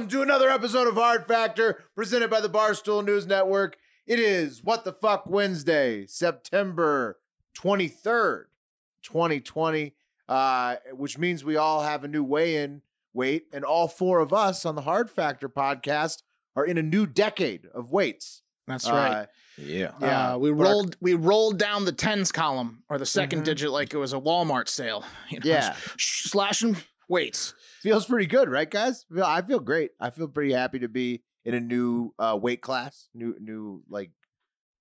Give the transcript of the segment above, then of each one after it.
Welcome to another episode of Hard Factor, presented by the Barstool News Network. It is What the Fuck Wednesday, September 23rd, 2020, uh, which means we all have a new weigh in weight, and all four of us on the Hard Factor podcast are in a new decade of weights. That's right. Uh, Yeah. yeah, Uh, we but our- rolled we rolled down the tens column or the 2nd Mhm. digit like it was a Walmart sale. You know, Yeah. sh- slashing weights. Feels pretty good, right, guys? I feel great. I feel pretty happy to be in a new uh, weight class, new, new like,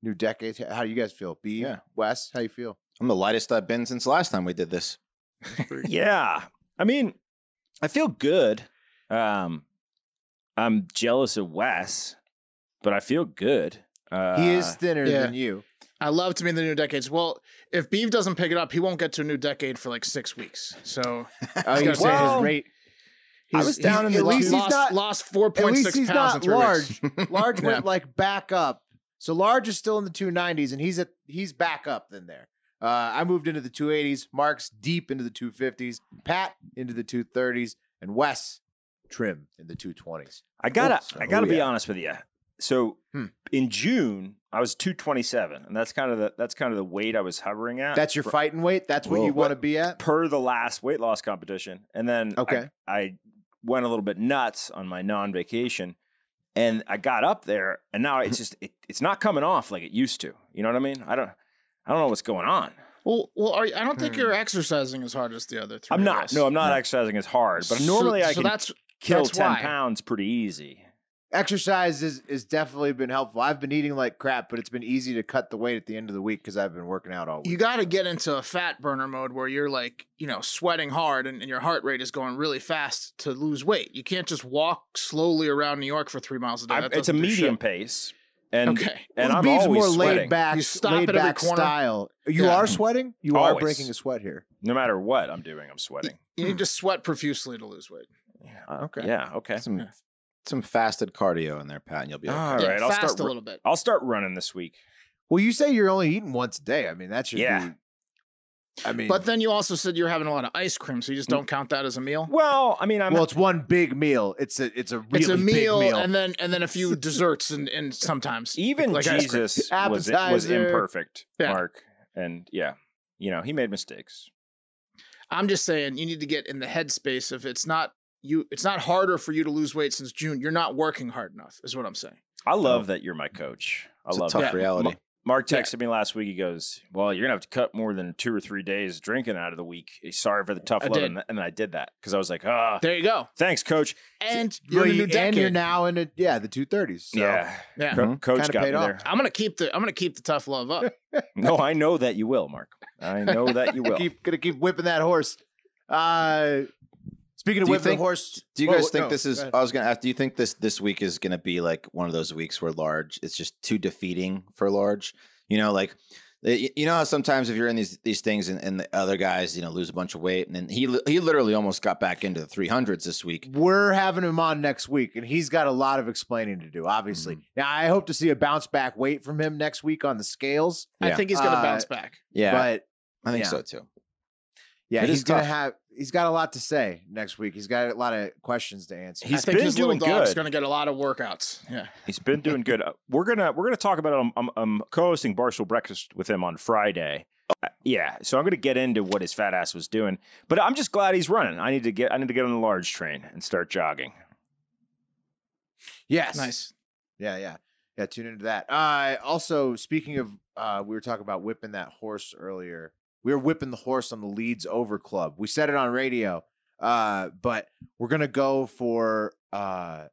new decade. How do you guys feel? B, Yeah. Wes, how you feel? I'm the lightest I've been since last time we did this. Yeah. I mean, I feel good. Um, I'm jealous of Wes, but I feel good. Uh, he is thinner yeah. than you. I love to be in the new decades. Well, if Beef doesn't pick it up, he won't get to a new decade for like six weeks. So Oh, you you say say his his rate. I was down in the lost, least he's not- lost four At six he's pounds not large. Large went Yeah. like back up. So large is still in the 290s, and he's at he's back up then there. Uh, I moved into the 280s. Mark's deep into the 250s. Pat into the 230s, and Wes trim in the 220s. I gotta, Oh, I gotta oh, be yeah. honest with you. So Hmm. in June, I was 227, and that's kind of the that's kind of the weight I was hovering at. That's your for- fighting weight. That's what Whoa. you want to be at. per the last weight loss competition. And then I- Okay. I, went a little bit nuts on my non-vacation, and I got up there, and now it's just it, it's not coming off like it used to. You know what I mean? I don't, I don't know what's going on. Well, well, are you, I don't think Hmm. you're exercising as hard as the other three. I'm not. us. No, I'm not exercising as hard, but So- normally I so can that's kill that's 10 why. pounds pretty easy. Exercise is is definitely been helpful. I've been eating like crap, but it's been easy to cut the weight at the end of the week because I've been working out all week. you got to get into a fat burner mode where you're like, you know, sweating hard and, and your heart rate is going really fast to lose weight. You can't just walk slowly around New York for three miles a day. I- That it's a medium shit. pace, and Okay. and Well, I'm Beef's always more sweating, laid back, You stop laid at every back corner. style. You Yeah. are sweating. You are breaking a sweat here. no matter what I'm doing. I'm sweating. You need to sweat profusely to lose weight. Uh, Okay. Yeah. Okay. Some Yeah. Some fasted cardio in there, Pat, and you'll be okay. All yeah, right, I'll fast start a little bit. I'll start running this week. Well, you say you're only eating once a day. I mean, that should Yeah. be. I mean, But then you also said you're having a lot of ice cream, so you Mm. just don't count that as a meal. Well, I mean, I'm well, it's one big meal. It's a it's a really it's a meal, big meal. and then and then a few desserts and, and sometimes even like. Jesus was, was imperfect, Yeah. Mark, and yeah, you know he made mistakes. I'm just saying you need to get in the headspace of it's not you. It's not harder for you to lose weight since June. You're not working hard enough, is what I'm saying. I love that you're my coach. I It's a love tough that. reality. Mark Yeah. texted me last week. He goes, "Well, you're gonna have to cut more than two or three days drinking out of the week. Sorry for the tough I love." And, and I did that because I was like, "Ah, There you go. thanks, coach." And you're Well, in a new decade. and you're now in a yeah the two thirties. So. Yeah, yeah. Co- Mhm. coach Kinda got me off. there. I'm gonna keep the I'm gonna keep the tough love up. No, I know that you will, Mark. I know that you will. keep gonna keep whipping that horse. Uh, speaking of Do you whipping think- the horse, Do you Whoa, guys think no, this is? I was gonna ask. Do you think this this week is gonna be like one of those weeks where large? It's just too defeating for large. You know, like you know how sometimes if you're in these these things and, and the other guys, you know, lose a bunch of weight, and then he he literally almost got back into the 300s this week. We're having him on next week, and he's got a lot of explaining to do. Obviously, Mm-hmm. now I hope to see a bounce back weight from him next week on the scales. I think he's gonna Uh, bounce back. Yeah, But I think yeah. so too. yeah, It he's gonna have he's got a lot to say next week. He's got a lot of questions to answer. He's I think been his doing little dog's good. gonna get a lot of workouts. Yeah. He's been doing good. Uh, We're gonna we're gonna talk about it. I'm, I'm, I'm co-hosting Barstool Breakfast with him on Friday. Uh, yeah, so I'm gonna get into what his fat ass was doing, but I'm just glad he's running. I need to get I need to get on the large train and start jogging. yes, Nice. Yeah, yeah, yeah. Tune into that. Uh, also, speaking of, uh, we were talking about whipping that horse earlier. We were whipping the horse on the Leeds Over Club. We said it on radio, uh, but we're gonna go for uh,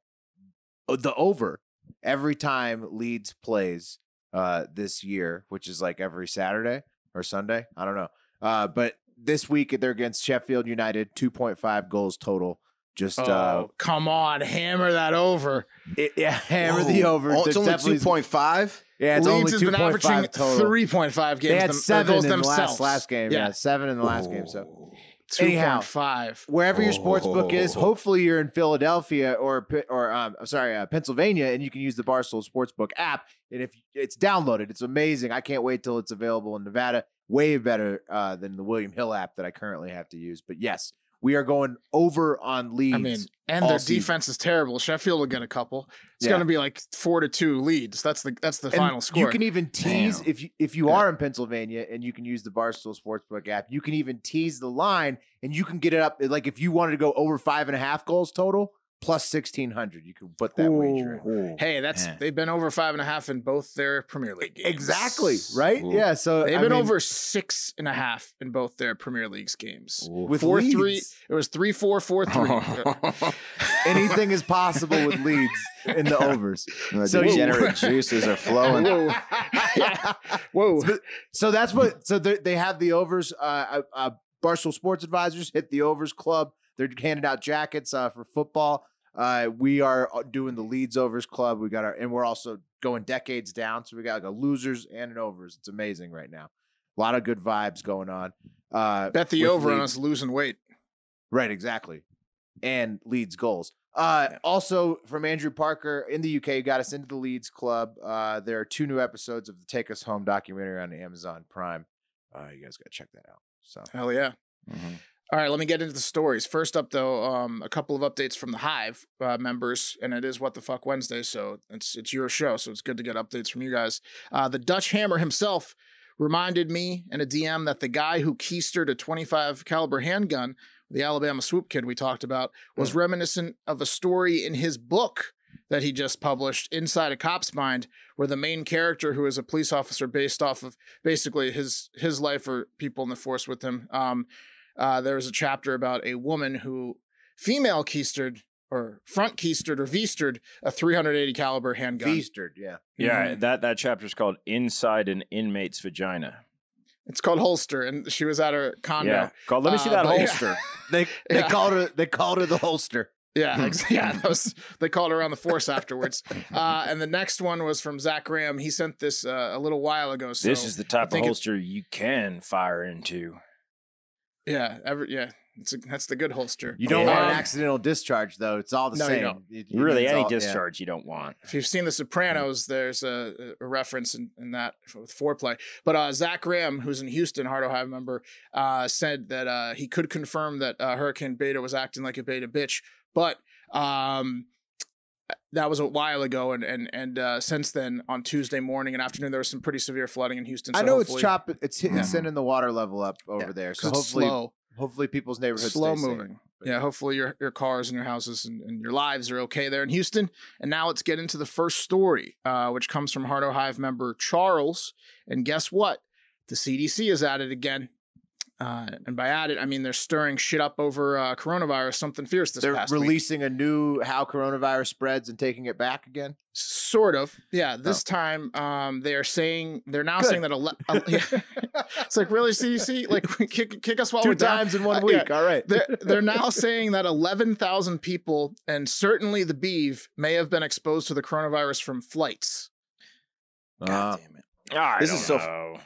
the over every time Leeds plays uh, this year, which is like every Saturday or Sunday. I don't know. Uh, but this week they're against Sheffield United, two point five goals total. Just uh, Oh, come on, hammer that over. it, yeah, hammer the over. Oh, it's There's only two point five. Yeah, it's Leeds only has been averaging total. three point five games. They had them- or seven goals in the last last game. Yeah. Yeah. seven in the last game. So Two Anyhow. point wherever your sports book is, Oh. hopefully you're in Philadelphia or or um, I'm sorry, uh, Pennsylvania, and you can use the Barstool Sportsbook app. And if it's downloaded, it's amazing. I can't wait till it's available in Nevada. Way better uh, than the William Hill app that I currently have to use. But yes, We are going over on Leeds. I mean, and all their season. defense is terrible. Sheffield will get a couple. It's Yeah. going to be like four to two Leeds. That's the that's the And final score. You can even tease Damn. if you if you Yeah. are in Pennsylvania and you can use the Barstool Sportsbook app. You can even tease the line and you can get it up. Like if you wanted to go over five and a half goals total plus sixteen hundred, you can put that wager. in. hey, that's Man. they've been over five and a half in both their Premier League games. Exactly right. Ooh. Yeah. So They've I been mean, over six and a half in both their Premier Leagues games. with four, Leeds. three. It was three four four three. Anything is possible with Leeds in the overs. The So you- degenerate juices are flowing. Whoa. Whoa. So that's what. So they they have the overs. Uh, uh, uh, Barstool Sports Advisors hit the overs club. They're handing out jackets uh, for football. Uh, we are uh, doing the Leeds overs club. We got our, and we're also going decades down. So we got like a losers and an overs. It's amazing right now. A lot of good vibes going on. Uh, Bet the with over on us losing weight. Right, exactly. And Leeds goals. Uh, also from Andrew Parker in the UK, got us into the Leeds Club. Uh, there are two new episodes of the Take Us Home documentary on Amazon Prime. Uh, you guys got to check that out. So Hell yeah. Mhm. All right, let me get into the stories. First up, though, um, a couple of updates from the Hive uh, members, and it is What the Fuck Wednesday, so it's it's your show, so it's good to get updates from you guys. Uh, the Dutch Hammer himself reminded me in a DM that the guy who keistered a 25 caliber handgun, the Alabama Swoop Kid we talked about, was reminiscent of a story in his book that he just published, Inside a Cop's Mind, where the main character, who is a police officer based off of basically his his life or people in the force with him, um, uh, there was a chapter about a woman who female keistered or front keistered or v-stered a 380 caliber handgun. feastered, yeah. Yeah, Mhm. that that is called "Inside an Inmate's Vagina." It's called holster, and she was at her condo. Yeah, called. Let me see Uh, that but yeah. holster. They they Yeah. called her they called her the holster. Yeah, yeah. That was they called her on the force afterwards. Uh, and the next one was from Zach Graham. He sent this uh, a little while ago. So this is the type of think it- holster you can fire into. Yeah, every, yeah. It's a, that's the good holster. You don't Yeah. want an accidental discharge though. It's all the No, you same. don't. It- it Really, any all- yeah. discharge you don't want. If you've seen The Sopranos, there's a, a reference in, in that with foreplay. But uh, Zach Graham, who's in Houston, Hardo Hive member, uh, said that uh, he could confirm that uh, Hurricane Beta was acting like a beta bitch, but um, that was a while ago. And and and uh, since then, on Tuesday morning and afternoon, there was some pretty severe flooding in Houston. I know it's hopefully- chopping. It's hit- Yeah. sending the water level up over Yeah, there. 'cause So hopefully, slow. hopefully people's neighborhoods slow stay safe. moving. Yeah, hopefully your your cars and your houses and, and your lives are okay there in Houston. And now let's get into the first story, uh, which comes from Heart Hive member Charles. And guess what? The CDC is at it again. Uh, and by at it, I mean they're stirring shit up over uh, coronavirus, something fierce this They're past week. releasing a new how coronavirus spreads and taking it back again. Sort of, yeah. This time, um, they are saying they're now Oh. Good. saying that ele- uh, yeah. it's like really CDC, like kick, kick us while Two we're down. times in one Uh, yeah. week. All right. they're, they're now saying that 11,000 people, and certainly the beeve, may have been exposed to the coronavirus from flights. Uh, God damn it. I This don't is so f- know.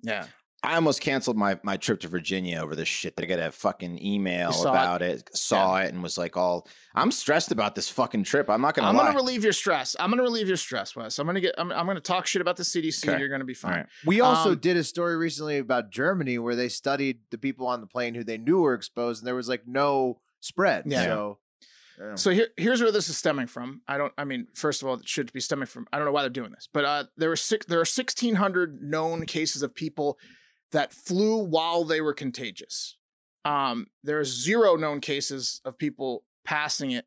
Yeah. I almost canceled my, my trip to Virginia over this shit. I got a fucking email about it, saw it, and was like, "All I'm stressed about this fucking trip. I'm not gonna I'm lie." going to relieve your stress. I'm going to relieve your stress, Wes. I'm going to get, I'm, I'm going to talk shit about the CDC. Okay. You're going to be fine. All right. We also Um, did a story recently about Germany where they studied the people on the plane who they knew were exposed, and there was like no spread. Yeah. So, yeah. So here, here's where this is stemming from. I don't. I mean, first of all, it should be stemming from. I don't know why they're doing this, but uh, there were six. There are 1,600 known cases of people that flew while they were contagious. Um, there are zero known cases of people passing it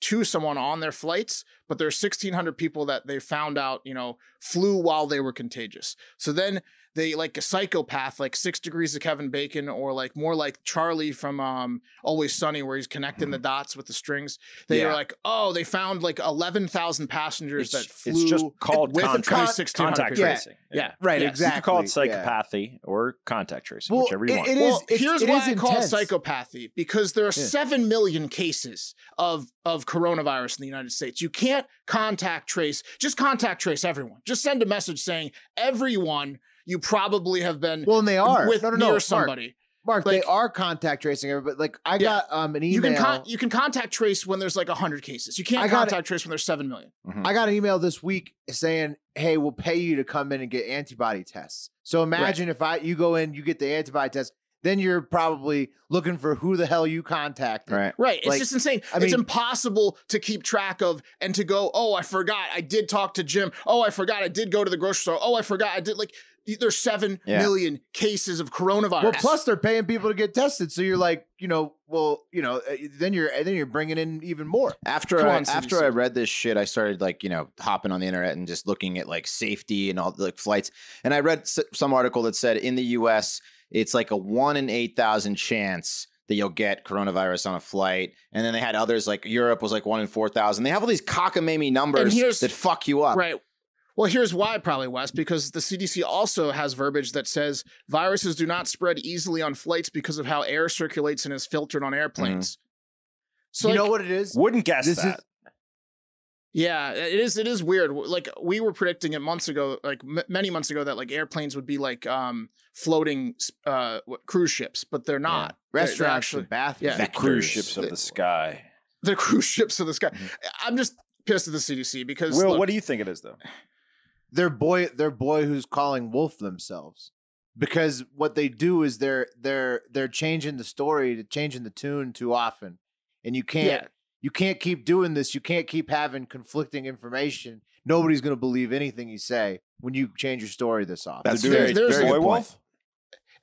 to someone on their flights, but there are 1,600 people that they found out, you know, flew while they were contagious. So then they like a psychopath, like Six Degrees of Kevin Bacon, or like more like Charlie from um, Always Sunny, where he's connecting the dots with the strings. They Yeah. were like, oh, they found like 11,000 passengers that flew. it's just called with contact, only 1,600 contact people. Yeah. tracing. yeah, right, yes. exactly. You can call it yeah. psychopathy or contact tracing, Well, whichever you it- want. it is- well, it's- here's it why is I call it psychopathy because there are Yeah. seven million cases of of coronavirus in the United States. You can't contact trace. Just contact trace everyone. Just send a message saying everyone you probably have been Well, and they are with no, no, near no, Mark, somebody. Mark, they Like- are contact tracing everybody. Like I Yeah. got um an email. You can con- you can contact trace when there's like hundred cases. You can't I got it. contact trace when there's seven million. I got an email this week saying, "Hey, we'll pay you to come in and get antibody tests." So imagine if I you go in, you get the antibody test, then you're probably looking for who the hell you contacted. Right. Right. It's Like, just insane. I it's mean- impossible to keep track of and to go, oh, I forgot I did talk to Jim. Oh, I forgot I did go to the grocery store. Oh, I forgot I did like there's seven Yeah. million cases of coronavirus. Well, plus they're paying people to get tested, so you're like, you know, well, you know, uh, then you're then you're bringing in even more. After I, on, after I read this shit, I started like you know hopping on the internet and just looking at like safety and all like flights. And I read s- some article that said in the U.S. it's like a one in eight thousand chance that you'll get coronavirus on a flight. And then they had others like Europe was like one in four thousand. They have all these cockamamie numbers that fuck you up. Right. Well, here's why, probably, Wes, because the CDC also has verbiage that says viruses do not spread easily on flights because of how air circulates and is filtered on airplanes. So, you like, know what it is? Wouldn't guess This is- that. yeah, it is. It is weird. Like we were predicting it months ago, like m- many months ago, that like airplanes would be like um floating uh cruise ships, but they're not. They're- they're Restaurants actually bathrooms. yeah. the cruise ships of the sky. the cruise ships of the sky. I'm just pissed at the CDC because Well, look, what do you think it is though? Their boy their boy who's calling wolf themselves because what they do is they're they're they're changing the story to changing the tune too often and you can't Yeah. you can't keep doing this you can't keep having conflicting information nobody's going to believe anything you say when you change your story this often That's There- very, there's very a- Boy. Wolf?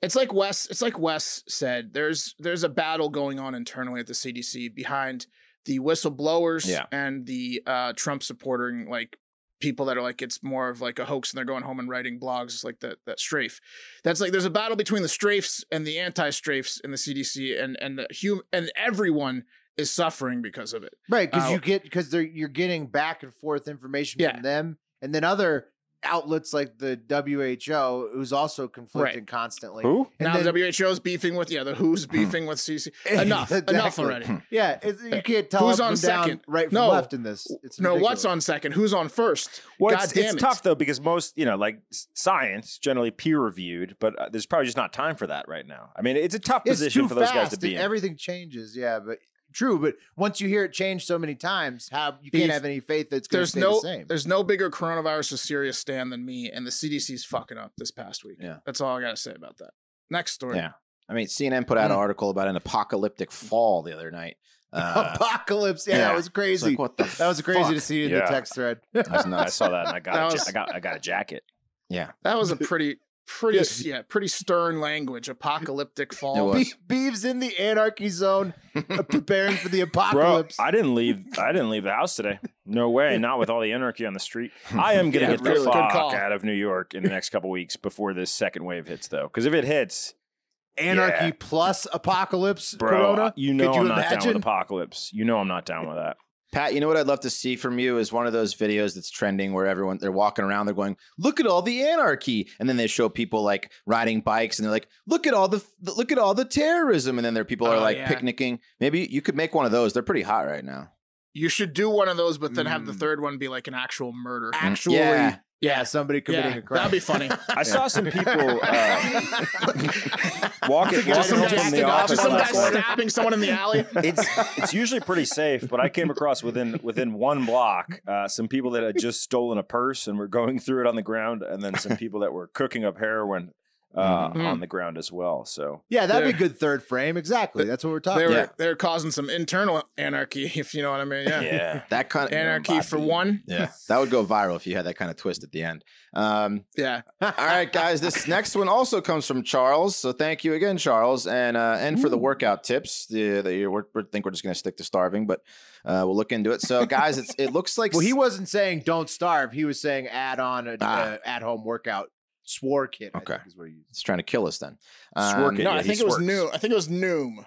It's like Wes. It's like Wes said. There's there's a battle going on internally at the CDC behind the whistleblowers Yeah. and the uh, Trump supporting like people that are like it's more of like a hoax and they're going home and writing blogs like that that strafe. That's like there's a battle between the strafes and the anti-strafes in the CDC and and the hum and everyone is suffering because of it. right because Uh, you get because they're you're getting back and forth information Yeah. from them and then other outlets like the WHO who's also conflicting constantly Who? and now then- the WHO is beefing with yeah the Who's beefing with CC. Enough, enough Exactly. already. Yeah, it's, you can't tell Who's up on from down, second? right from No. left in this. It's No, what's ridiculous. on second? Who's on first? Well, God it's, damn it's it. tough though because most, you know, like s- science generally peer reviewed, but uh, there's probably just not time for that right now. I mean, it's a tough It's position too for those guys to be in. Everything changes. Yeah, but true. But once you hear it change so many times, how you can't Beef. have any faith that it's going to there's stay no the same. there's no bigger coronavirus a serious stand than me, and the CDC's fucking up this past week. Yeah. that's all I gotta say about that. Next story. Yeah. I mean, CNN put out Mm. an article about an apocalyptic fall the other night. Uh, Apocalypse. Yeah, yeah. that was crazy. like, what the that was crazy fuck? to see in Yeah. the text thread. That's I saw that and I got, That a ja- I got, I got a jacket. Yeah. That was a pretty pretty yeah pretty stern language. Apocalyptic fall. was. Be- Beeves in the anarchy zone, uh, preparing for the apocalypse. Bro. I didn't leave. I didn't leave the house today. No way. Not with all the anarchy on the street. I am gonna Yeah, get really. the fuck call. out of New York in the next couple weeks before this second wave hits, though. Because if it hits, anarchy yeah. plus apocalypse. bro, corona. you know Could you I'm not down with apocalypse. You know I'm not down with that. Pat, you know what I'd love to see from you is one of those videos that's trending where everyone they're walking around, they're going, "Look at all the anarchy," and then they show people like riding bikes, and they're like, "Look at all the look at all the terrorism," and then there people are Oh, like yeah. picnicking. Maybe you could make one of those. They're pretty hot right now. You should do one of those, but then have the Mm. third one be like an actual murder. Actually, Yeah. Yeah, somebody committing Yeah, a crime. that'd be funny. I saw some people uh, walking, Just walking some from the office. just some guy stabbing someone in the alley. it's it's usually pretty safe, but I came across within within one block uh, some people that had just stolen a purse and were going through it on the ground, and then some people that were cooking up heroin uh, Mhm. on the ground as well. So Yeah, that'd be a good third frame. Exactly. That's what we're talking They were about. they were causing some internal anarchy, if you know what I mean. Yeah. yeah, That kind of Anarchy for one. Yeah, that would go viral if you had that kind of twist at the end. Um, Yeah. all right, guys, this next one also comes from Charles. So thank you again, Charles, and uh, and for the workout tips. The, the we're, we think we're just going to stick to starving, but uh, we'll look into it. So, guys, it's it looks like Well, he wasn't saying don't starve. He was saying add on a Ah. uh, at home workout. Swore kit. I Okay. think is what he used. He's trying to kill us then. Um, it. No, Yeah, I he think it was swerks. new. I think it was Noom.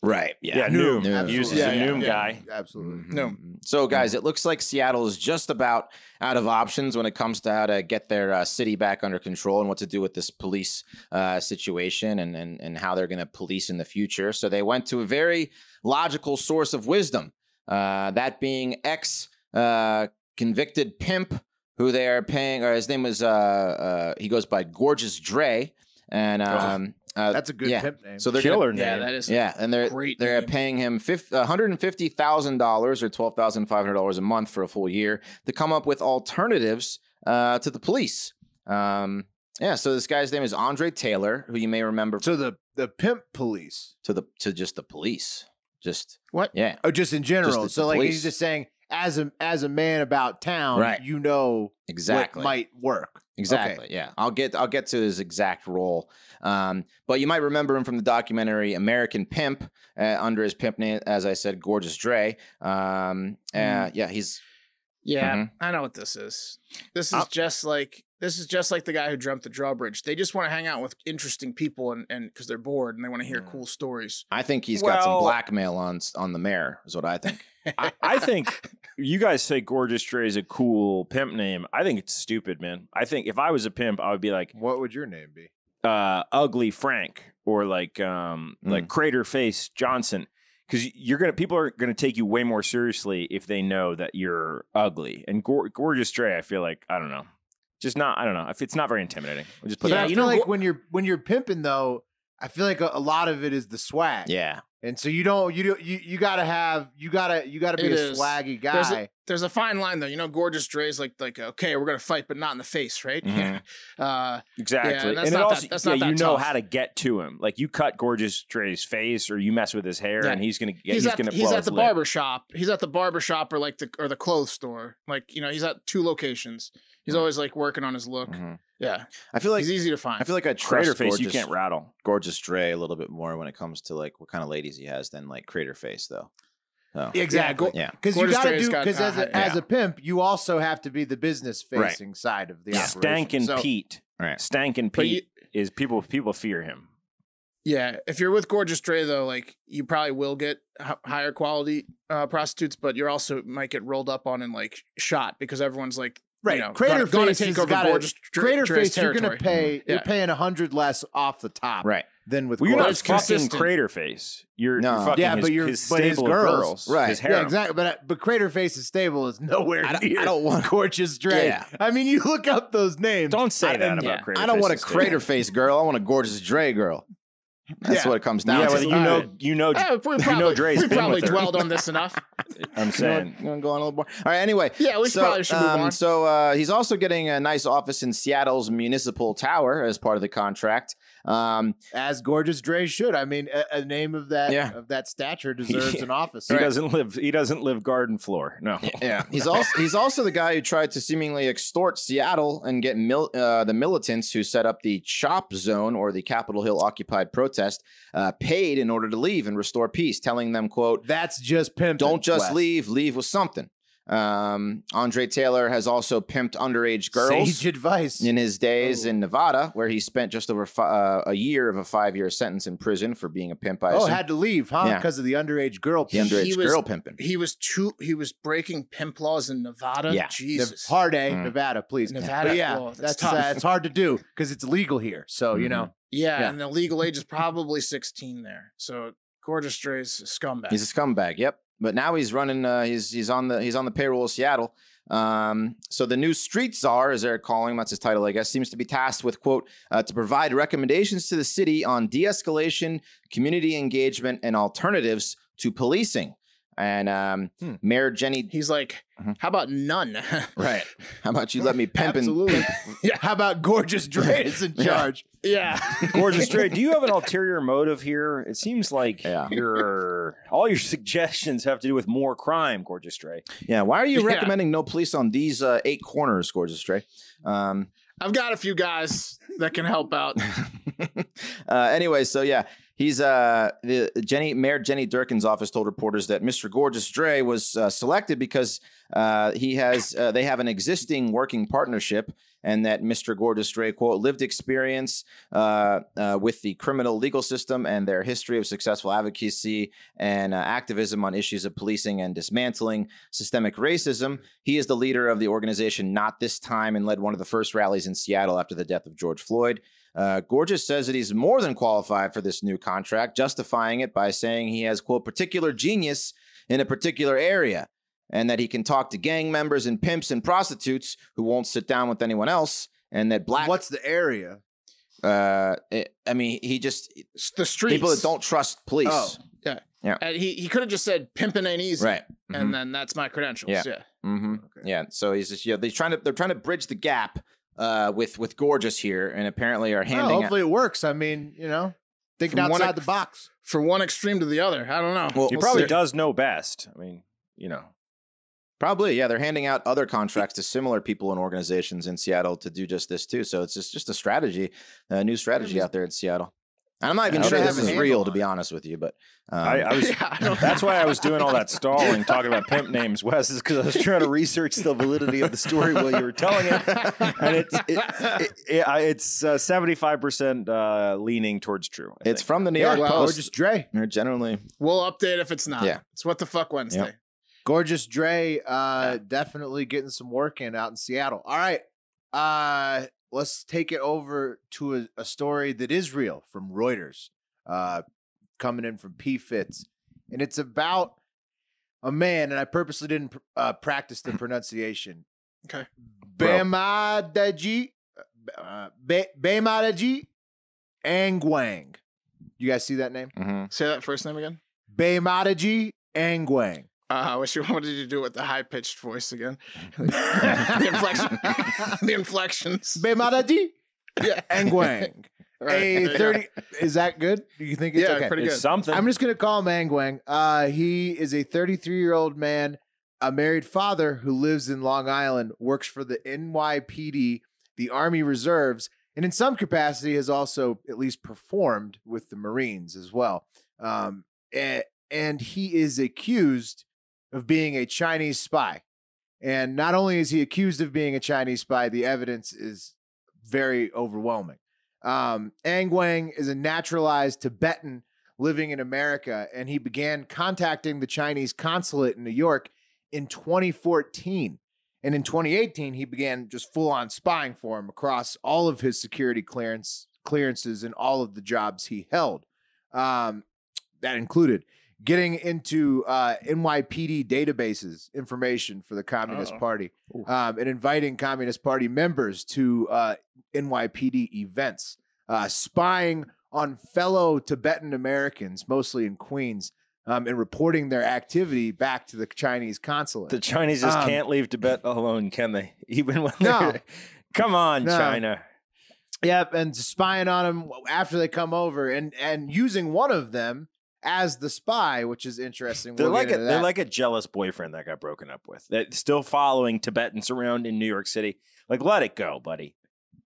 Right. Yeah. yeah, Noom. Noom. He uses Yeah, a yeah, Noom yeah. guy. Absolutely. No. Mm-hmm. So, guys, it looks like Seattle is just about out of options when it comes to how to get their uh, city back under control and what to do with this police uh, situation and, and, and how they're going to police in the future. So, they went to a very logical source of wisdom, uh, that being ex uh, convicted pimp who they are paying, or his name was, uh, uh, he goes by Gorgeous Dre. And um, uh, That's a good yeah. pimp name. So they're gonna- Killer Yeah, name. that is. yeah, and they're Great they're name. paying him fif- $150,000 or $12,500 a month for a full year to come up with alternatives uh, to the police. Um, Yeah, so this guy's name is Andre Taylor, who you may remember So the the pimp police, to the to just the police. Just What? yeah. oh, just in general. the- so the like police. he's just saying, as a as a man about town, Right. you know Exactly. what might work. Exactly. Yeah. I'll get I'll get to his exact role. Um, but you might remember him from the documentary American Pimp uh, under his pimp name, as I said, Gorgeous Dre. Um, uh, yeah, he's Yeah, Mhm. I know what this is. This is Uh, just like this is just like the guy who dreamt the drawbridge. They just want to hang out with interesting people and and because they're bored and they want to hear Mm. cool stories. I think he's got some blackmail on on the mayor, is what I think. I, I think you guys say Gorgeous Dre is a cool pimp name. I think it's stupid, man. I think if I was a pimp, I would be like What would your name be? uh, Ugly Frank or like um, Mm. like Crater Face Johnson. Because you're gonna, people are gonna take you way more seriously if they know that you're ugly. And Gor- Gorgeous Dre, I feel like I don't know, just not. I don't know. If it's not very intimidating, we'll just put Yeah, that. you feel know, like when you're when you're pimping though, I feel like a, a lot of it is the swag. Yeah. And so you don't you don't you, you gotta have you gotta you gotta be It a is. swaggy There's guy. There's a fine line though. You know, gorgeous Dre's like like okay, we're gonna fight, but not in the face, right? Mhm. uh, Exactly. Yeah, that's and it not that- also, that's yeah, not that you know tough. how to get to him. Like you cut Gorgeous Dre's face or you mess with his hair Yeah. and he's gonna get, he's, he's, at gonna he's at the lid. barber shop. He's at the barber shop or like the or the clothes store. Like you know, he's at two locations. He's Mm. always like working on his look. Mhm. Yeah, I feel like he's easy to find. I feel like I Crater face, Gorgeous, you can't rattle. Gorgeous Dre a little bit more when it comes to like what kind of ladies he has than like Crater Face though. So Exactly. yeah. Because you gotta do got, because as a, yeah. as a pimp, you also have to be the business Right. facing side of the Yeah. operation. Stank and So- Pete. Right. Stank and Pete you- is people people fear him. Yeah, if you're with Gorgeous Dre though, like you probably will get h- higher quality uh, prostitutes, but you're also might get rolled up on and like shot because everyone's like, Right. you know, Crater gonna, gonna face take over gotta- Gorgeous Crater Dre's face, you're gonna territory. pay you're mm-hmm. paying a hundred less off the top Right. than with Well, you're not fucking consistent. Crater Face. You're, No. you're fucking Yeah, his, but you're- his but his stable girls. girls. Right. His Yeah, exactly. But uh, but Crater Face's stable is nowhere I don't- near. I don't want- Gorgeous Dre. Yeah. I mean, you look up those names. Don't say I- that about yeah. Crater I don't want a Crater Face girl. I want a Gorgeous Dre girl. That's Yeah. what it comes down Yeah, to. well, you know, you know, Eh, we you probably, know Dre's we been probably dwelled on this enough. I'm saying. You want to go on a little more? All right. Anyway, Yeah, we so, probably should move um, on. So uh, he's also getting a nice office in Seattle's Municipal Tower as part of the contract. Um, as Gorgeous Dre should. I mean, a, a name of that Yeah. of that stature deserves an office. He doesn't live. He doesn't live garden floor. No. yeah, he's also he's also the guy who tried to seemingly extort Seattle and get mil- uh, the militants who set up the Chop Zone or the Capitol Hill occupied protest uh, paid in order to leave and restore peace, telling them, "quote That's just pimp. Don't just leave, leave with something." Um, Andre Taylor has also pimped underage girls. Sage advice. in his days Oh. in Nevada, where he spent just over fi- uh, a year of a five-year sentence in prison for being a pimp. I oh, assume. had to leave, huh? Yeah. Because of the underage girl. the underage He was- girl pimping. He was too. He was breaking pimp laws in Nevada. Yeah. Jesus. Hard A, Mm. Nevada, please. Nevada, But yeah, well, that's that's tough. uh, it's hard to do because it's legal here. So you Mhm. know, Yeah, Yeah. and the legal age is probably 16 there. So Gorgeous Dre's a scumbag. He's a scumbag. Yep. But now he's running. Uh, he's he's on the he's on the payroll of Seattle. Um, so the new street czar, as they're calling that's his title, I guess, seems to be tasked with quote uh, to provide recommendations to the city on de-escalation, community engagement, and alternatives to policing. And um, Hmm. Mayor Jenny, He's like, Mhm. how about none? right? How about you let me pimp and absolutely. yeah. How about Gorgeous Dre is in Yeah. charge? yeah. Gorgeous Dre, do you have an ulterior motive here? It seems like Yeah. your all your suggestions have to do with more crime, Gorgeous Dre. Yeah, why are you Yeah. recommending no police on these uh, eight corners, Gorgeous Dre? Um, I've got a few guys that can help out. uh, anyway, so yeah, he's uh, the Jenny Mayor Jenny Durkan's office told reporters that Mr. Gorgeous Dre was uh, selected because uh, he has uh, they have an existing working partnership. And that Mr. Gorgeous Dre, quote, lived experience uh, uh, with the criminal legal system and their history of successful advocacy and activism on issues of policing and dismantling systemic racism. He is the leader of the organization Not This Time and led one of the first rallies in Seattle after the death of George Floyd. Uh, Gorgeous says that he's more than qualified for this new contract, justifying it by saying he has, quote, particular genius in a particular area and that he can talk to gang members and pimps and prostitutes who won't sit down with anyone else. And that black, What's the area? uh, it- I mean, he just, It's the streets. people that don't trust police. Oh. yeah, And he, he could have just said pimping ain't easy. Right. And then that's my credentials. Yeah. Yeah. hmm Okay. Yeah. So he's just, yeah, they're trying to, they're trying to bridge the gap uh, with with Gorgeous here, and apparently are Well, handing. out, hopefully it works. I mean, you know, thinking From one outside ex- the box. From one extreme to the other. I don't know. Well, He We'll probably see. does know best. I mean, you know. Probably, yeah. They're handing out other contracts to similar people and organizations in Seattle to do just this too. So it's just just a strategy, a new strategy out there in Seattle. And I'm not even sure they this is real, to be honest with you. But um, I, I was. Yeah, I That's why I was doing all that stalling, talking about pimp names, Wes, is because I was trying to research the validity of the story while you were telling it, and it's it, it, it, it's seventy five percent leaning towards true. I it's think. from the New Yeah, York well, Post. Gorgeous Dre. They're generally We'll update if it's not. Yeah. It's what the fuck Wednesday. Gorgeous Dre, uh, definitely getting some work in out in Seattle. All right. Uh, let's take it over to a, a story that is real from Reuters, uh, coming in from P Fits. And it's about a man, and I purposely didn't pr- uh, practice the pronunciation. Okay. Baimadajie, uh, Be- Baimadajie Angwang. You guys see that name? mhm. Say that first name again. Baimadajie Angwang. Uh, what, you, what did you do with the high pitched voice again? the inflection, the inflections. Baimadajie Yeah, Angwang. Right, a you go. 30 is that good do you think it's Yeah, okay pretty it's good. something. i'm just gonna call him angwang uh he is a 33 year old man a married father who lives in long island works for the nypd the army reserves and in some capacity has also at least performed with the marines as well um a- and he is accused of being a chinese spy and not only is he accused of being a chinese spy the evidence is very overwhelming um, Angwang is a naturalized Tibetan living in America, and he began contacting the Chinese consulate in New York in 2014. And in 2018, he began just full on spying for him across all of his security clearance clearances and all of the jobs he held. Um, that included getting into uh, NYPD databases information for the Communist Uh-oh. Party um, and inviting Communist Party members to uh, NYPD events, uh, spying on fellow Tibetan Americans, mostly in Queens, um, and reporting their activity back to the Chinese consulate. the Chinese just Um, can't leave Tibet alone, can they? Even when No. come on, No. China. Yep, and spying on them after they come over, and and using one of them as the spy, which is interesting. They're We'll like a they're like a jealous boyfriend that got broken up with. That still following Tibetans around in New York City. Like, let it go, buddy.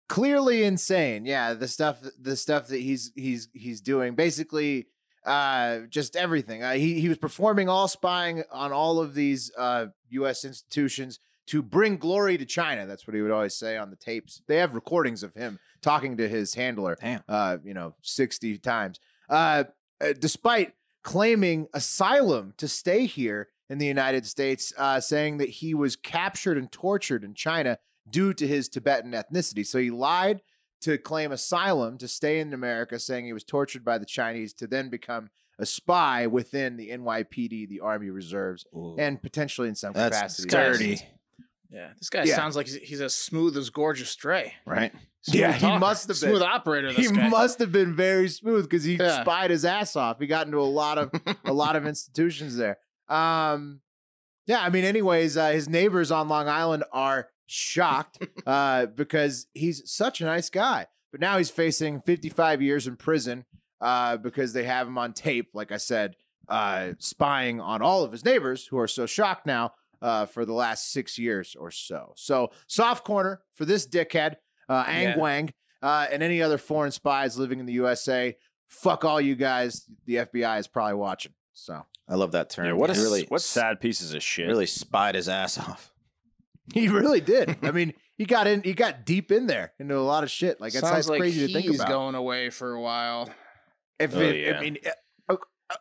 clearly insane. Yeah, the stuff the stuff that he's he's he's doing basically uh just everything. Uh, he he was performing all spying on all of these uh US institutions to bring glory to China. That's what he would always say on the tapes. They have recordings of him talking to his handler Damn. uh you know 60 times. Uh uh, despite claiming asylum to stay here in the United States, uh, saying that he was captured and tortured in China due to his Tibetan ethnicity. So he lied to claim asylum to stay in America, saying he was tortured by the Chinese to then become a spy within the NYPD, the Army Reserves, and potentially in some That's capacity. dirty, Yeah, this guy Yeah. sounds like he's, he's as smooth as gorgeous Dre. right? Smooth Yeah, he must have been. smooth operator. He guy. must have been very smooth because he Yeah. spied his ass off. He got into a lot of a lot of institutions there. Um, yeah, I mean, anyways, uh, his neighbors on Long Island are shocked uh, because he's such a nice guy. But now he's facing 55 years in prison uh, because they have him on tape, like I said, uh, spying on all of his neighbors who are so shocked now uh, for the last six years or so. So, soft corner for this dickhead, uh, Ang Yeah. Wang, uh, and any other foreign spies living in the USA. Fuck all you guys. The FBI is probably watching. So, I love that term. Yeah, what a really what sad pieces of shit. really spied his ass off. He really did. I mean, he got in. He got deep in there into a lot of shit. Like that's, Sounds that's like crazy to think about. He's going away for a while. if Oh, it, yeah. I mean,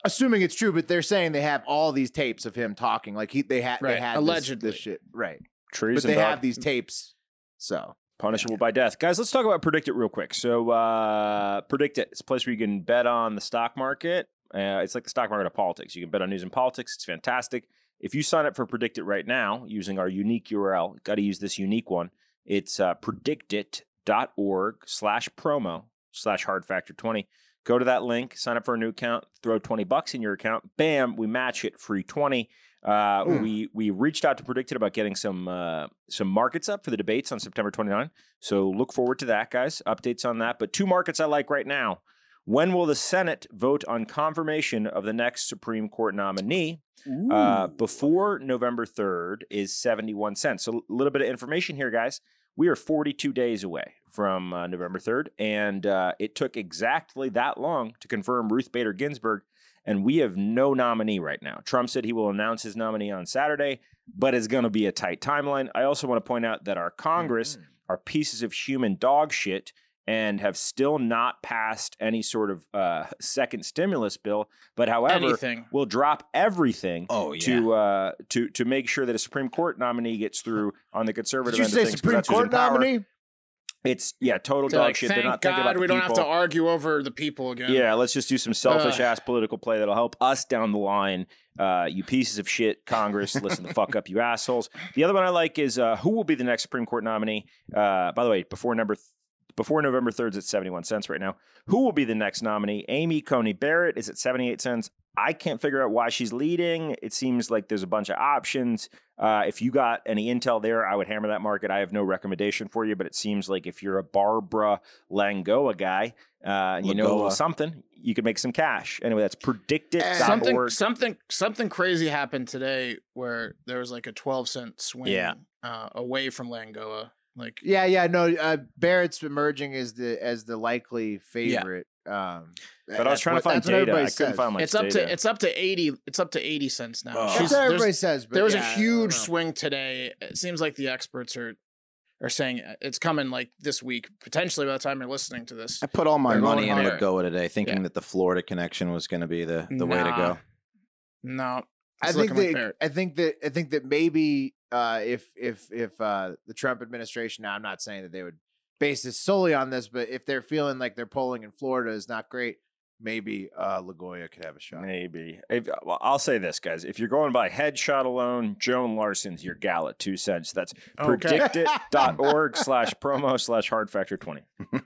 assuming it's true, but they're saying they have all these tapes of him talking. Like he, they had, they Right, had allegedly. this, shit, right? Trees but they dog- have these tapes. So punishable by death. Guys, let's talk about Predict It real quick. So, uh, Predict It. It's a place where you can bet on the stock market. Uh, it's like the stock market of politics. You can bet on news and politics. It's fantastic. If you sign up for Predict It right now using our unique URL, got to use this unique one. It's uh, predictit.org slash promo slash hard factor 20. Go to that link, sign up for a new account, throw 20 bucks in your account. Bam, we match it free 20. Uh, Mm. We we reached out to Predict It about getting some uh, some markets up for the debates on September 29. So look forward to that, guys. Updates on that. But two markets I like right now. When will the Senate vote on confirmation of the next Supreme Court nominee? Uh, before November 3rd is 71 cents. So a little bit of information here, guys. We are 42 days away from uh, November 3rd, and uh, it took exactly that long to confirm Ruth Bader Ginsburg, and we have no nominee right now. Trump said he will announce his nominee on Saturday, but it's going to be a tight timeline. I also want to point out that our Congress are pieces of human dog shit and have still not passed any sort of uh, second stimulus bill. But however, Anything. will drop everything Oh, yeah. to uh, to to make sure that a Supreme Court nominee gets through on the conservative Did you say of things. 'cause Supreme Court nominee? It's yeah, total dog like, shit. Thank They're not thinking God about the we don't have to argue over the people again. Yeah, let's just do some selfish Ugh. ass political play that'll help us down the line. Uh, you pieces of shit, Congress, listen the fuck up, you assholes. The other one I like is uh, who will be the next Supreme Court nominee? Uh, by the way, before number before November third, it's seventy one cents right now. Who will be the next nominee? Amy Coney Barrett is at seventy eight cents. I can't figure out why she's leading. It seems like there's a bunch of options. Uh, if you got any intel there, I would hammer that market. I have no recommendation for you, but it seems like if you're a Barbara Lagoa guy, uh, and you know a little Lagoa. something, you could make some cash. Anyway, that's predictit.org. Something something something crazy happened today where there was like a 12 cent swing Yeah. uh, away from Lagoa. Like Yeah, yeah, no. Uh, Barrett's emerging as the as the likely favorite. Um, But I was trying to find data. I couldn't find much it's up data. to it's up to 80 it's up to 80 cents now. Oh. That's what everybody there's- says. But there was yeah, a I don't huge swing today. It seems like the experts are are saying it's coming like this week, potentially by the time you're listening to this. I put all my They're going money into harder. Goa today, thinking Yeah. that the Florida connection was going to be the, the way to go. No. I think looking like that Barrett. I think that I think that maybe uh, if if if uh, the Trump administration now I'm not saying that they would base this solely on this, but if they're feeling like their polling in Florida is not great, maybe uh, Lagoa could have a shot. Maybe. If, well, I'll say this, guys. If you're going by headshot alone, Joan Larsen's your gal at two cents. That's Okay. predictit.org slash promo slash hard factor 20.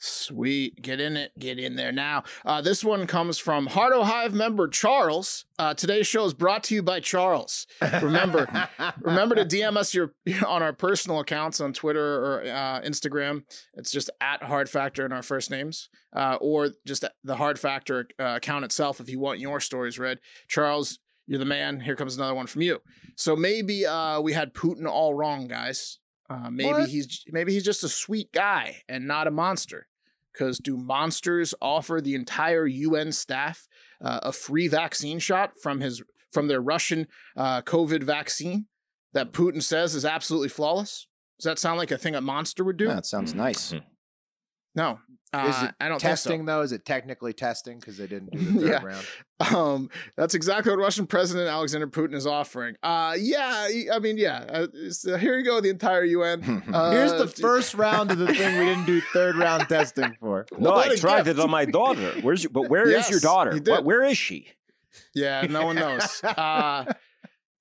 Sweet. Get in it. Get in there now. Uh, this one comes from Hardo Hive member Charles. Uh, today's show is brought to you by Charles. Remember, remember to DM us your on our personal accounts on Twitter or uh, Instagram. It's just at Hard Factor in our first names, uh, or just the Hard Factor uh, account itself if you want your stories read. Charles, you're the man. Here comes another one from you. So maybe uh, we had Putin all wrong, guys. Uh, maybe What? he's maybe he's just a sweet guy and not a monster. Because do monsters offer the entire UN staff uh, a free vaccine shot from his from their Russian uh, COVID vaccine that Putin says is absolutely flawless? Does that sound like a thing a monster would do? Yeah, it sounds nice. No, uh, Is it I don't testing think though? Is it technically testing because they didn't do the third Yeah. round? Um, that's exactly what Russian President Alexander Putin is offering. Uh, yeah, I mean, yeah. Uh, here you go, the entire UN. Uh, Here's the first round of the thing we didn't do third round testing for. No, what I a tried gift. it on my daughter. Where's your, but where is your daughter? he did. What, where is she? Yeah, no one knows. Uh,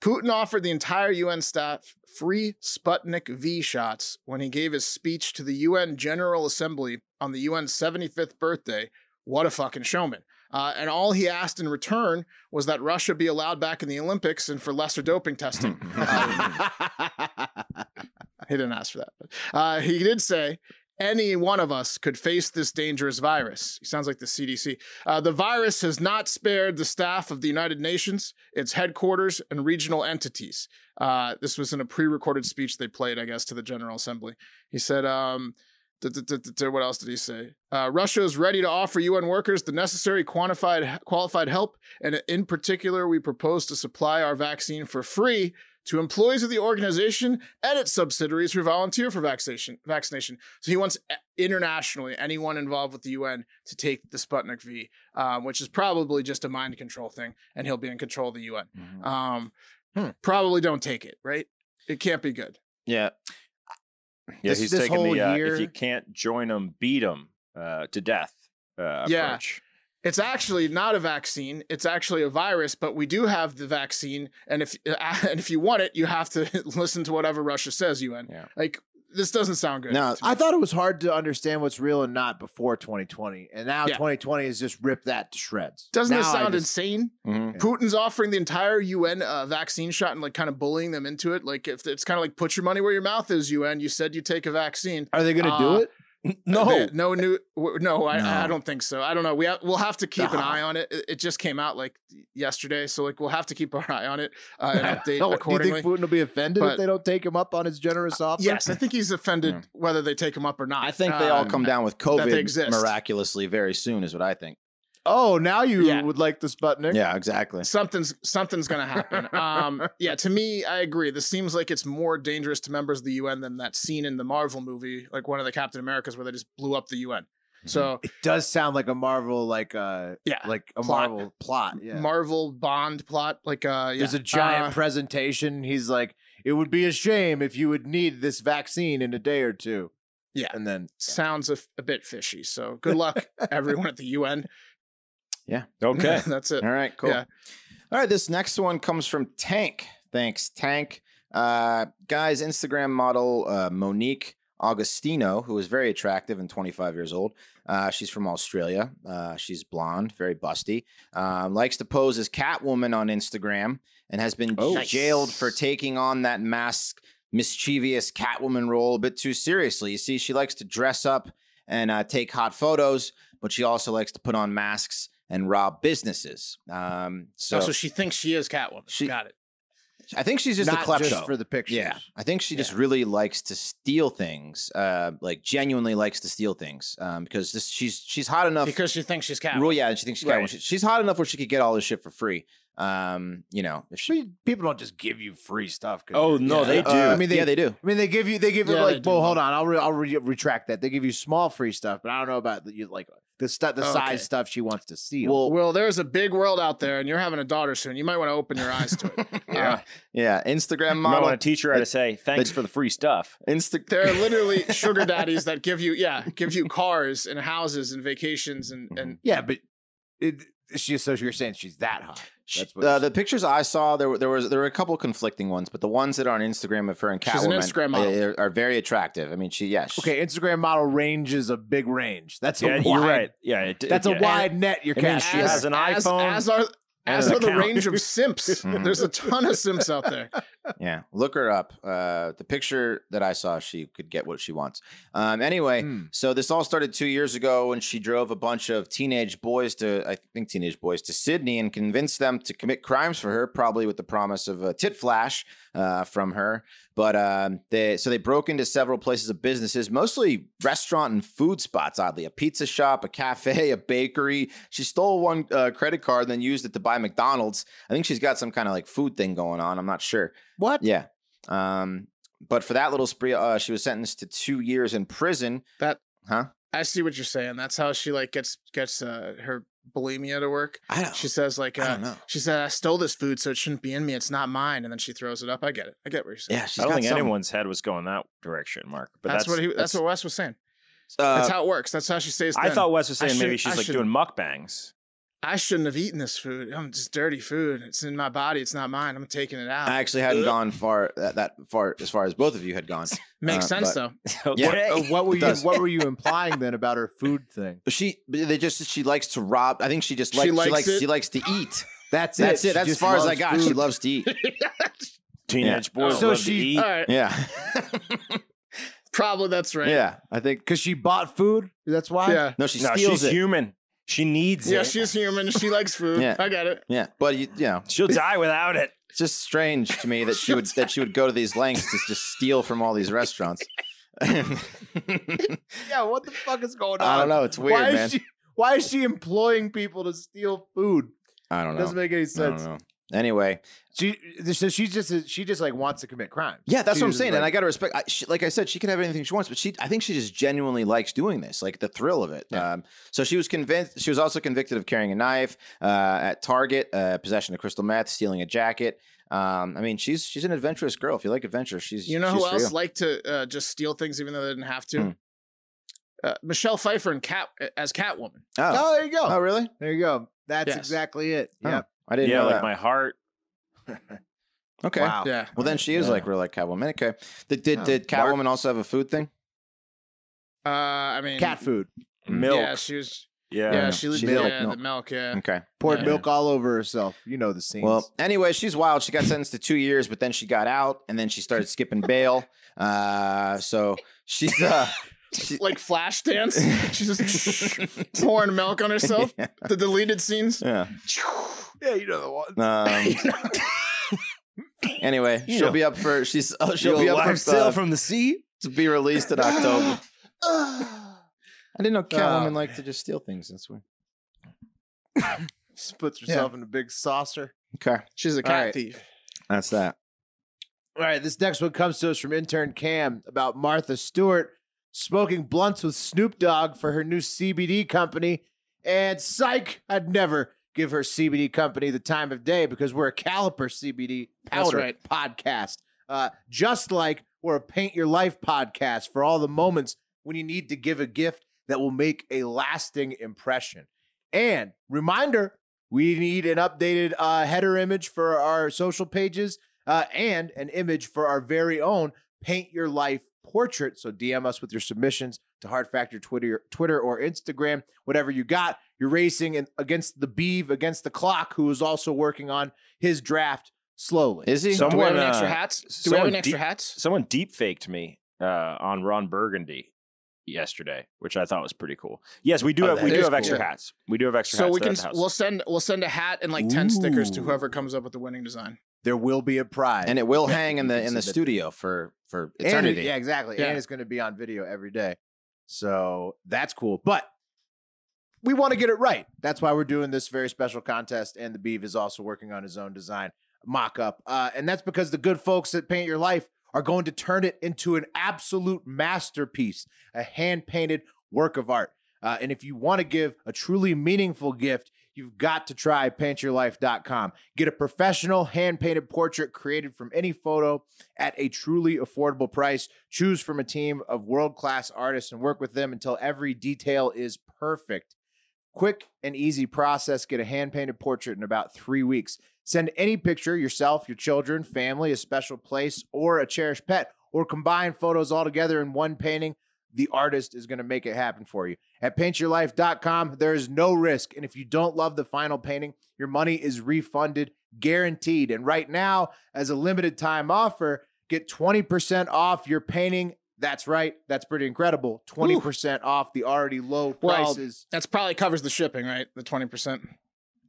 Putin offered the entire UN staff free Sputnik V shots when he gave his speech to the UN General Assembly on the UN's 75th birthday. What a fucking showman. Uh, and all he asked in return was that Russia be allowed back in the Olympics and for lesser doping testing. He didn't ask for that. Uh, he did say any one of us could face this dangerous virus. He sounds like the CDC. Uh, the virus has not spared the staff of the United Nations, its headquarters, and regional entities. Uh, this was in a pre recorded speech they played, I guess, to the General Assembly. He said, um, what else did he say? Uh, Russia is ready to offer UN workers the necessary quantified, qualified help, and in particular, we propose to supply our vaccine for free to employees of the organization and its subsidiaries who volunteer for vaccination. Vaccination. So he wants uh, internationally anyone involved with the UN to take the Sputnik V, um, which is probably just a mind control thing, and he'll be in control of the UN. Um, Hmm. Probably don't take it. Right? It can't be good. Yeah. Yeah, This- he's this taking whole the uh, if you can't join them, beat them uh, to death uh, Yeah. It's actually not a vaccine. It's actually a virus, but we do have the vaccine. And if and if you want it, you have to listen to whatever Russia says. UN Yeah. like this doesn't sound good. No. I thought it was hard to understand what's real and not before 2020, and now Yeah. 2020 has just ripped that to shreds. doesn't Now this sound just- insane? Mhm. Putin's offering the entire UN uh, vaccine shot and like kind of bullying them into it. Like if it's kind of like put your money where your mouth is. UN, you said you take a vaccine. Are they going to Uh, do it? No. No new. No, I, No. I don't think so. I don't know. We ha- we'll have to keep an eye on it. it. It just came out like yesterday, so like we'll have to keep our eye on it uh, and update No, do you think Putin will be offended But- if they don't take him up on his generous offer? Yes, I think he's offended Yeah. whether they take him up or not. I think they all Um, come down with COVID miraculously very soon, is what I think. Oh, now you Yeah. would like this Sputnik? Yeah, exactly. something's something's gonna happen. Um, yeah, to me, I agree. This seems like it's more dangerous to members of the UN than that scene in the Marvel movie, like one of the Captain Americas, where they just blew up the UN. So It does sound like a Marvel, like uh, yeah, like a Plot. Marvel plot. Yeah. Marvel Bond plot. Like uh, yeah. There's a giant Uh, presentation. He's like, it would be a shame if you would need this vaccine in a day or two. Yeah. And then sounds a, f- a bit fishy. So good luck, everyone at the UN. Okay. that's it. All right, cool. Yeah. All right, this next one comes from Tank. Thanks, Tank. Uh, guys, Instagram model uh, Monique Agostino, who is very attractive and 25 years old. Uh, she's from Australia. Uh, she's blonde, very busty. Um, likes to pose as Catwoman on Instagram and has been Oh. jailed for taking on that mask, mischievous Catwoman role a bit too seriously. You see, she likes to dress up and uh, take hot photos, but she also likes to put on masks and rob businesses. Um, so, So, so she thinks she is Catwoman. She- Got it. I think she's just not a klepto. just for the pictures. yeah, I think she just really likes to steal things. Uh, like genuinely likes to steal things. Um, because this, she's she's hot enough. Because she thinks she's Catwoman. well, yeah, and she thinks she's Right. Catwoman. She- she's hot enough where she could get all this shit for free. Um, you know, if she. people don't just give you free stuff. 'cause Oh no, Yeah. they do. Uh, I mean, they- yeah, they do. I mean, they give you, they give you Yeah, they like, well, hold on, I'll, re- I'll re- retract that. They give you small free stuff, but I don't know about you like the stuff, the Okay. size stuff she wants to see. Well, Well, there's a big world out there, and you're having a daughter soon. You might want to open your eyes to it. yeah, Uh, yeah. Instagram I model. want to teach her how to say thanks for the free stuff. Insta. there are literally sugar daddies that give you, yeah, give you cars and houses and vacations and and yeah, but it, she, so you're saying she's that hot? She- That's what uh, the pictures I saw, there were there was there were a couple conflicting ones, but the ones that are on Instagram of her and Catwoman Instagram model. are, are very attractive. I mean, she yeah, she- Okay, Instagram model range is a big range. That's a wide, you're right. Yeah, it, That's yeah. a wide net. You're casting. she has an as, iPhone As are and as an are the range of simps. Mhm. There's a ton of simps out there. Yeah, look her up. Uh, the picture that I saw, she could get what she wants. Um, anyway, Hmm. so this all started two years ago when she drove a bunch of teenage boys to, I think, teenage boys to Sydney and convinced them to commit crimes for her, probably with the promise of a tit flash uh, from her. But um, they so they broke into several places of businesses, mostly restaurant and food spots. Oddly, a pizza shop, a cafe, a bakery. She stole one uh, credit card and then used it to buy McDonald's. I think she's got some kind of like food thing going on. I'm not sure. What? Yeah. Um, but for that little spree, uh, she was sentenced to two years in prison. That Huh? I see what you're saying. That's how she like gets gets uh, her bulimia to work. I don't. She says like I uh, don't know. she said I stole this food so it shouldn't be in me. It's not mine. And then she throws it up. I get it. I get what you're saying. Yeah, she's I don't got think some- anyone's head was going that direction, Mark. But that's, that's, what he. That's, what Wes was saying. Uh, That's how it works. That's how she stays. I thought Wes was I saying. Maybe should- she's I like should- doing mukbangs. I shouldn't have eaten this food. I'm just dirty food. It's in my body. It's not mine. I'm taking it out. I actually hadn't gone far that, that far as far as both of you had gone. Makes uh, sense but- though. Yeah. Okay. Uh, what were you? does. What were you implying then about her food thing? She, they just she likes to rob. I think she just She likes she likes likes she likes to eat. That's That's it. it. That's as far as I loves got. She loves to eat. Teenage Yeah. boys So love she- to eat. All right. Yeah, Probably that's right. yeah. I think because she bought food. That's why. Yeah. no, she no, steals she's it. human. She needs Yeah, it. she's human. She likes food. Yeah. I get it. Yeah, but you, you know, She'll die without it. it's just strange to me that she would that she would go to these lengths to just steal from all these restaurants. Yeah. What the fuck is going on? I don't know. It's weird, why man. Is she, why is she employing people to steal food? I don't know. It Doesn't make any I don't sense. Anyway, She so she just she just like wants to commit crimes. yeah, that's She what I'm saying, and I got to respect. I, she, like I said, she can have anything she wants, but she, I think she just genuinely likes doing this, like the thrill of it. Yeah. Um, so she was convinced. She was also convicted of carrying a knife uh, at Target, uh, possession of crystal meth, stealing a jacket. Um, I mean, she's she's an adventurous girl. If you like adventure, she's You know she's who else you. liked to uh, just steal things even though they didn't have to? Hmm. Uh, Michelle Pfeiffer and Cat as Catwoman. Oh, Oh, there you go. oh, really? There you go. That's Yes. exactly it. Oh. Yeah. I didn't Yeah, know like that. my heart. Okay. Wow. Yeah. Well, then she is Yeah. like real like Catwoman. Okay. Did did, did Mark- Catwoman also have a food thing? Uh, I mean, Cat food. Milk. Yeah, she was. Yeah. Yeah, she was. She Yeah, did the milk. milk. Yeah. Okay. Poured Yeah. milk all over herself. You know the scene. Well, anyway, she's wild. She got sentenced to two years, but then she got out, and then she started skipping bail. Uh, so she's uh, she, Like flash dance. She's just pouring milk on herself. yeah. The deleted scenes. yeah. Yeah, you know the one. Um, anyway, You she'll know. be up for she's oh, she'll be up life for sail uh, from the sea. to be released in October. I didn't know Catwoman Uh, liked to just steal things this way. Just puts herself in a big saucer. Okay, She's a All cat right. thief. that's that. All right, this next one comes to us from intern Cam about Martha Stewart smoking blunts with Snoop Dogg for her new CBD company. And psych, I'd never give her CBD company the time of day because we're a Caliper CBD powder right. podcast. Uh, just like we're a Paint Your Life podcast for all the moments when you need to give a gift that will make a lasting impression. And reminder, we need an updated uh, header image for our social pages uh, and an image for our very own Paint Your Life portrait. So DM us with your submissions to Hard Factor Twitter, Twitter or Instagram, whatever you got. You're racing in, against the Beeve, against the clock, who is also working on his draft slowly. Is he? Some- Do we have Someone, any extra uh, hats? Do we have someone any extra deep- hats? Someone deep faked me uh, on Ron Burgundy yesterday, which I thought was pretty cool. Yes, we do Oh, have we do is have extra cool. hats. We do have extra So hats. we can at the house. we'll send we'll send a hat and like ten stickers to whoever comes up with the winning design. There will be a prize. and it will hang in the in the studio for for And eternity. yeah, exactly. Yeah. And it's going to be on video every day. So that's cool. But we want to get it right. That's why we're doing this very special contest. And the Beeve is also working on his own design mock up. Uh, and that's because the good folks at Paint Your Life are going to turn it into an absolute masterpiece, a hand painted work of art. Uh, and if you want to give a truly meaningful gift, you've got to try paintyourlife.com. Get a professional hand painted portrait created from any photo at a truly affordable price. Choose from a team of world class artists and work with them until every detail is perfect. Quick and easy process. Get a hand painted portrait in about three weeks. Send any picture, yourself, your children, family, a special place, or a cherished pet, or combine photos all together in one painting. The artist is going to make it happen for you. At paintyourlife.com, there is no risk. And if you don't love the final painting, your money is refunded guaranteed. And right now, as a limited time offer, get 20% off your painting. That's right. That's pretty incredible. 20% off the already low Well, prices. That's probably covers the shipping, right? The twenty percent.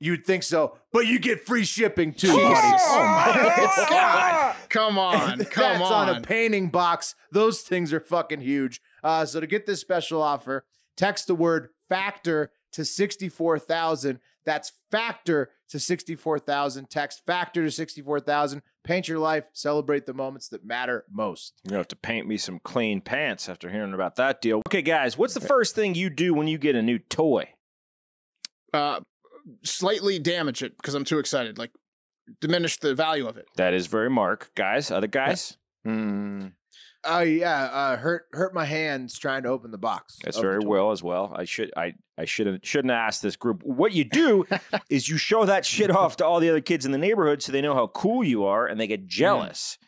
You'd think so, but you get free shipping too. Oh my God. Come on, come That's on. on a painting box. Those things are fucking huge. Uh, so to get this special offer, text the word factor to 64,000. That's factor to 64,000. Text factor to 64,000. Paint your life. Celebrate the moments that matter most. You're gonna have to paint me some clean pants after hearing about that deal. Okay, guys, what's the first thing you do when you get a new toy? uh, slightly damage it because I'm too excited. Like diminish the value of it. That is very Mark. Guys, other guys? Hmm. Oh yeah, uh, hurt hurt my hands trying to open the box. That's very well as well. I should I I shouldn't shouldn't ask this group. What you do is you show that shit off to all the other kids in the neighborhood so they know how cool you are and they get jealous.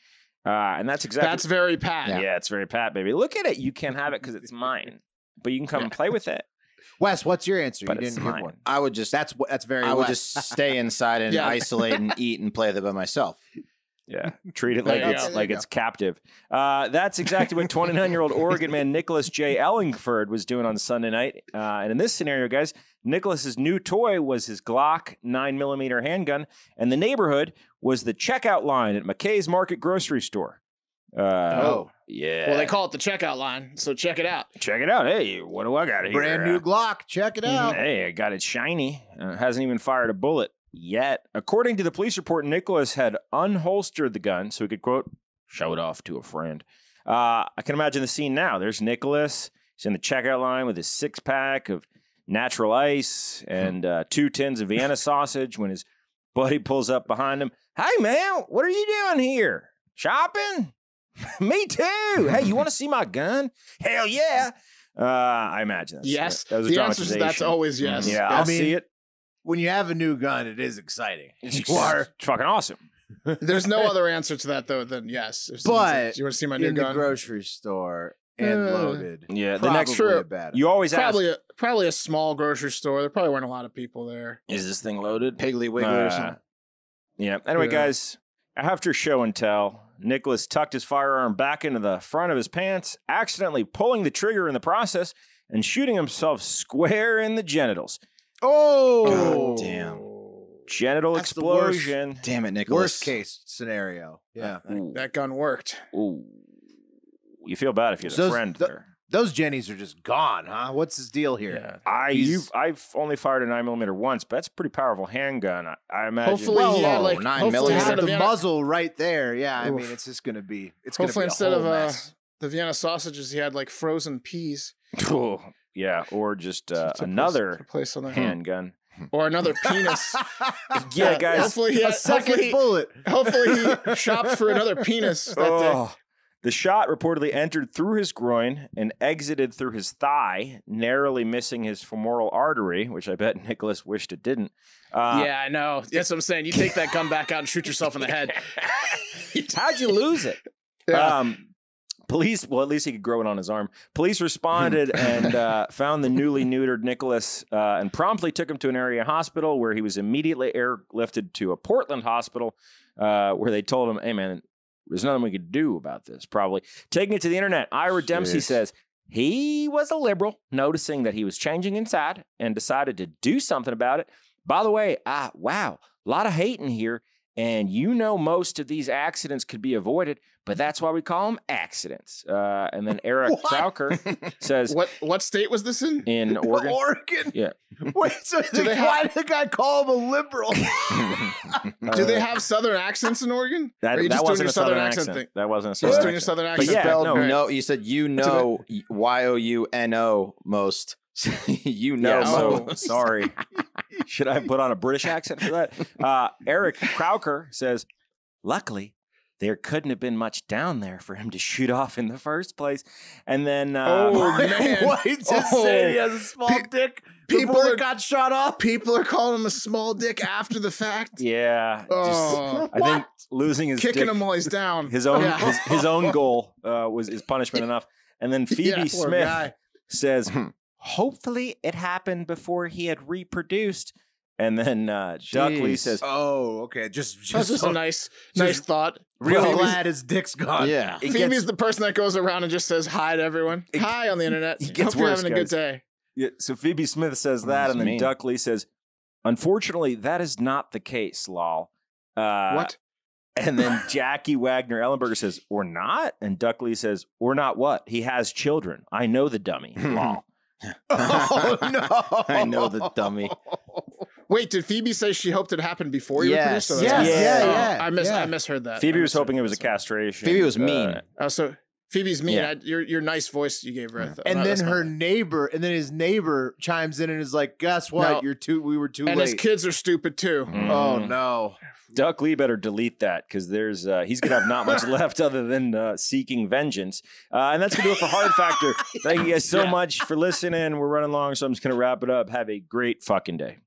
Uh, and that's exactly That's very pat. yeah. it's very pat, baby. Look at it. You can't have it because it's mine, but you can come and play with it. Wes, what's your answer? But you it's didn't give mine. one. I would just That's what. That's very. I would Wes. just stay inside and Yeah. isolate and eat and play that by myself. Yeah, treat it like it's go. like it's captive. Uh, that's exactly what 29 year old Oregon man Nicholas J. Ellingford was doing on Sunday night. Uh, and in this scenario, guys, Nicholas's new toy was his Glock 9 millimeter handgun, and the neighborhood was the checkout line at McKay's Market grocery store. Uh, Oh. yeah. Well, they call it the checkout line, so check it out. Check it out. Hey, what do I got here? brand new Glock. Check it out. Hey, I got it shiny. Uh, hasn't even fired a bullet yet. According to the police report, Nicholas had unholstered the gun so he could, quote, show it off to a friend. Uh, I can imagine the scene now. There's Nicholas. He's in the checkout line with his six pack of natural ice and uh, two tins of Vienna sausage when his buddy pulls up behind him. Hey, man, what are you doing here? Shopping? Me too. Hey, you want to see my gun? Hell yeah. Uh, I imagine that's, Yes. That was a the answer to that's always yes. Yeah, I I'll mean, see it. When you have a new gun, it is exciting. It's You are fucking awesome. There's no other answer to that though than yes. If But says, you want to see my new in the gun? grocery store and Uh, loaded. Yeah, the next True. a bad. you always ask, probably a, probably a small grocery store. There probably weren't a lot of people there. is this thing loaded? Piggly Wiggly or Uh, something. Yeah. Anyway, Yeah. guys, after show and tell, Nicholas tucked his firearm back into the front of his pants, accidentally pulling the trigger in the process and shooting himself square in the genitals. Oh, God damn. Genital That's the worst. explosion. Damn it, Nicholas. worst case scenario. Yeah, Ooh. That gun worked. Ooh. You feel bad if you had So a friend th- there. those Jennies are just gone, huh? What's his deal here? Yeah. I He's- you've I've only fired a nine millimeter once, but that's a pretty powerful handgun. I, I imagine. Hopefully Well, he had oh, like nine hopefully To millimeter. instead have of the Vienna, muzzle right there. Yeah, I mean, it's just gonna be. It's gonna hopefully be a instead whole of uh, mess. the Vienna sausages, he had like frozen peas. Oh, yeah, or just uh, to- to place- another to place on the handgun. or another penis. Yeah, guys. Hopefully he a second hopefully, bullet. hopefully he shopped for another penis that day. Oh. The shot reportedly entered through his groin and exited through his thigh, narrowly missing his femoral artery, which I bet Nicholas wished it didn't. Uh, yeah, I know. That's what I'm saying. You take that gun back out and shoot yourself in the head. How'd you lose it? Yeah. Um, police, well, at least he could grow it on his arm. Police responded and uh, found the newly neutered Nicholas uh, and promptly took him to an area hospital where he was immediately airlifted to a Portland hospital uh, where they told him, hey, man, there's nothing we could do about this, probably. Taking it to the internet, Ira Dempsey says he was a liberal, noticing that he was changing inside and decided to do something about it. By the way, ah, wow, a lot of hate in here. And you know, most of these accidents could be avoided, but that's why we call them accidents. Uh, and then Eric What? Crowker says what what state was this in? in Oregon. Oregon. Yeah. Wait, so Do the, they why did the guy call him a liberal? Do they have southern accents in Oregon? That, Or are you that just wasn't a southern accent. accent thing? That wasn't a Just southern doing your accent. southern You accent. yeah, spelled no. no. You said you know Y O U N O most. you know Yeah, so sorry. Should I put on a British accent for that? Uh, Eric Crowker says, luckily, there couldn't have been much down there for him to shoot off in the first place. And then, uh, Oh, man. What? He just Oh. said he has a small Pe- dick people are- got shot off. People are calling him a small dick after the fact. yeah, just- Oh, I think losing his kicking dick, him while he's down. his own Yeah. his, his own goal uh, was is punishment enough. And then Phoebe Yeah, Smith guy. says, hopefully it happened before he had reproduced. And then uh, Duck Lee says, Oh, okay. Just, That's just, just so- a nice, just nice thought. real Phoebe's- glad his dick's gone. Yeah. it Phoebe's gets- the person that goes around and just says hi to everyone. It- hi on the internet. it gets Hope you're worse, having a good day. Yeah, so Phoebe Smith says that, that's and then mean. Duck Lee says, "Unfortunately, that is not the case, lol." Uh, what? And then Jackie Wagner Ellenberger says, "Or not?" And Duck Lee says, "Or not what? He has children. I know the dummy, lol." Oh no! I know the dummy. Wait, did Phoebe say she hoped it happened before you Yes, reproduced? yes, yeah, Oh, yeah, I mis yeah. I misheard that. Phoebe I was hoping it was a castration. Phoebe was Uh, mean. Oh, so Phoebe's mean. Yeah. I, your your nice voice you gave her. I thought- And no, then her right. neighbor, and then his neighbor chimes in and is like, "Guess what? No. You're too. We were too and late." his kids are stupid too. mm. oh no! Duck Lee better delete that because there's uh, he's gonna have not much left other than uh, seeking vengeance, uh, and that's gonna do it for Hard Factor. Thank you guys so much for listening. We're running long, so I'm just gonna wrap it up. Have a great fucking day.